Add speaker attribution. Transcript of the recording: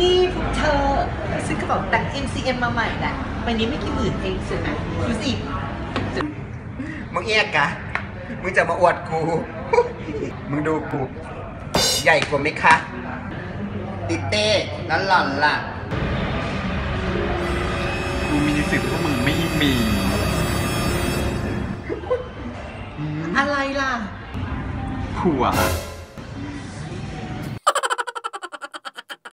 Speaker 1: นี่พวกเธอซื้อกระเป๋าแต่ง MCM มาใหม่แหละวันนี้ไม่กี่หมื่นเองสินะดูสิ
Speaker 2: มึงเอียกกะ มึงจะมาอวดกู มึงดูกู ใหญ่กว่าไหมคะ ติเต้แล้วหล่อนล่ะ
Speaker 3: กูมีสิทธิ์ว่ามึงไม่มี
Speaker 1: อะไรล่ะ
Speaker 3: ผัว